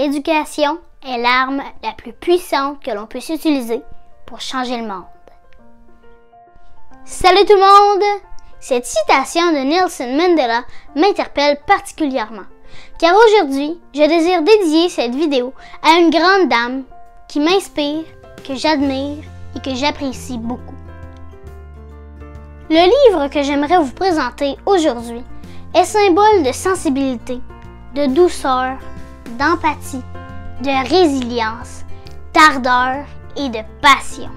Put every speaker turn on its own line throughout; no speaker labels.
L'éducation est l'arme la plus puissante que l'on puisse utiliser pour changer le monde. Salut tout le monde! Cette citation de Nelson Mandela m'interpelle particulièrement, car aujourd'hui, je désire dédier cette vidéo à une grande dame qui m'inspire, que j'admire et que j'apprécie beaucoup. Le livre que j'aimerais vous présenter aujourd'hui est symbole de sensibilité, de douceur, d'empathie, de résilience, d'ardeur et de passion.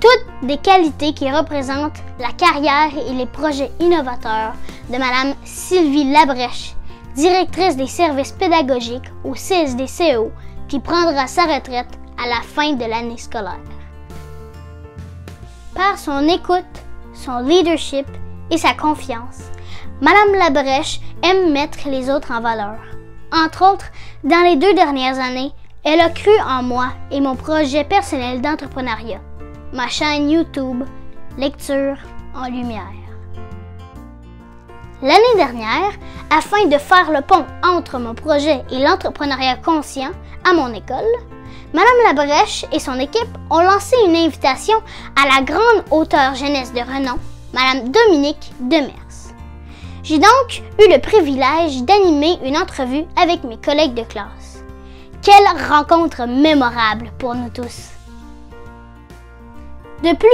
Toutes des qualités qui représentent la carrière et les projets innovateurs de Mme Sylvie Labrèche, directrice des services pédagogiques au CSDCO, qui prendra sa retraite à la fin de l'année scolaire. Par son écoute, son leadership et sa confiance, Madame Labrèche aime mettre les autres en valeur. Entre autres, dans les deux dernières années, elle a cru en moi et mon projet personnel d'entrepreneuriat, ma chaîne YouTube Lecture en Lumière. L'année dernière, afin de faire le pont entre mon projet et l'entrepreneuriat conscient à mon école, Madame Labrèche et son équipe ont lancé une invitation à la grande auteure jeunesse de renom, Madame Dominique Demers. J'ai donc eu le privilège d'animer une entrevue avec mes collègues de classe. Quelle rencontre mémorable pour nous tous! De plus,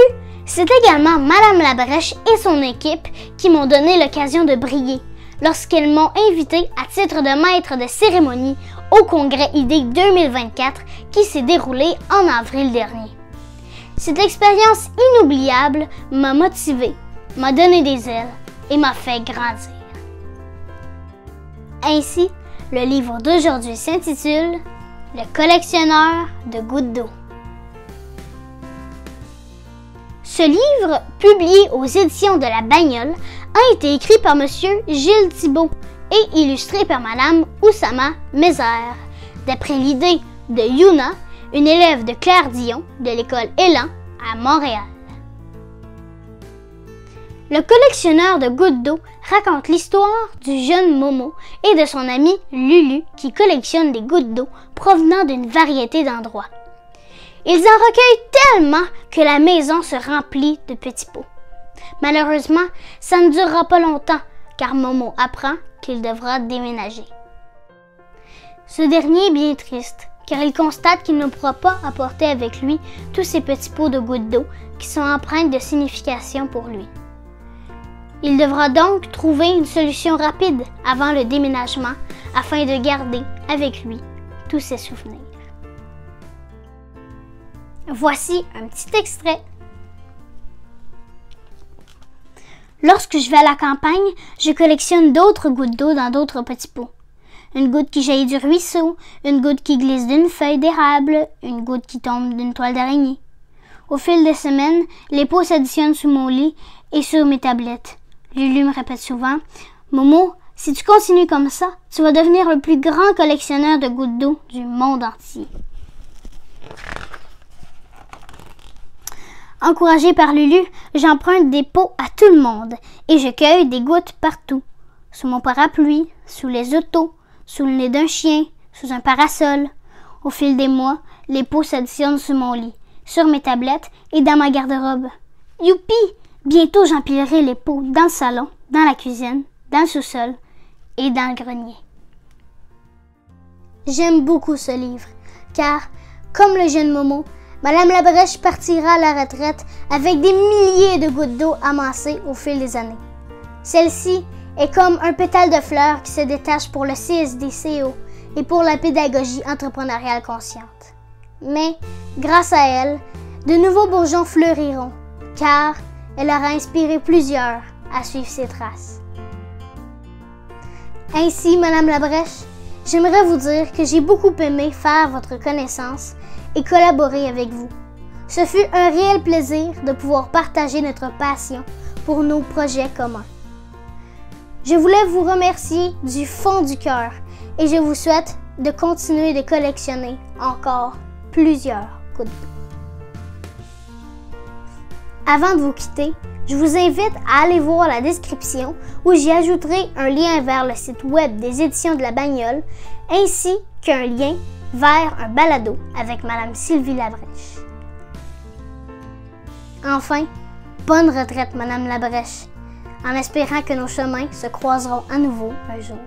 c'est également Madame Labrèche et son équipe qui m'ont donné l'occasion de briller lorsqu'elles m'ont invité à titre de maître de cérémonie au congrès ID 2024 qui s'est déroulé en avril dernier. Cette expérience inoubliable m'a motivé, m'a donné des ailes et m'a fait grandir. Ainsi, le livre d'aujourd'hui s'intitule Le collectionneur de gouttes d'eau. Ce livre, publié aux éditions de la Bagnole, a été écrit par M. Gilles Thibault et illustré par Mme Oussama Mézère, d'après l'idée de Yuna, une élève de Claire Dion de l'école Élan à Montréal. Le collectionneur de gouttes d'eau raconte l'histoire du jeune Momo et de son ami Lulu qui collectionne des gouttes d'eau provenant d'une variété d'endroits. Ils en recueillent tellement que la maison se remplit de petits pots. Malheureusement, ça ne durera pas longtemps car Momo apprend qu'il devra déménager. Ce dernier est bien triste car il constate qu'il ne pourra pas apporter avec lui tous ces petits pots de gouttes d'eau qui sont empreintes de signification pour lui. Il devra donc trouver une solution rapide avant le déménagement afin de garder avec lui tous ses souvenirs. Voici un petit extrait. Lorsque je vais à la campagne, je collectionne d'autres gouttes d'eau dans d'autres petits pots. Une goutte qui jaillit du ruisseau, une goutte qui glisse d'une feuille d'érable, une goutte qui tombe d'une toile d'araignée. Au fil des semaines, les pots s'additionnent sous mon lit et sur mes tablettes. Lulu me répète souvent Momo, si tu continues comme ça, tu vas devenir le plus grand collectionneur de gouttes d'eau du monde entier. Encouragée par Lulu, j'emprunte des pots à tout le monde et je cueille des gouttes partout. Sous mon parapluie, sous les autos, sous le nez d'un chien, sous un parasol. Au fil des mois, les pots s'additionnent sous mon lit, sur mes tablettes et dans ma garde-robe. Youpi! Bientôt, j'empilerai les pots dans le salon, dans la cuisine, dans le sous-sol et dans le grenier. J'aime beaucoup ce livre, car, comme le jeune Momo, Madame Labrèche partira à la retraite avec des milliers de gouttes d'eau amassées au fil des années. Celle-ci est comme un pétale de fleurs qui se détache pour le CSDCO et pour la pédagogie entrepreneuriale consciente. Mais, grâce à elle, de nouveaux bourgeons fleuriront, car elle aura inspiré plusieurs à suivre ses traces. Ainsi, Madame Labrèche, j'aimerais vous dire que j'ai beaucoup aimé faire votre connaissance et collaborer avec vous. Ce fut un réel plaisir de pouvoir partager notre passion pour nos projets communs. Je voulais vous remercier du fond du cœur et je vous souhaite de continuer de collectionner encore plusieurs coups de Avant de vous quitter, Je vous invite à aller voir la description où j'y ajouterai un lien vers le site web des éditions de la Bagnole ainsi qu'un lien vers un balado avec Madame Sylvie Labrèche. Enfin, bonne retraite Madame Labrèche, en espérant que nos chemins se croiseront à nouveau un jour.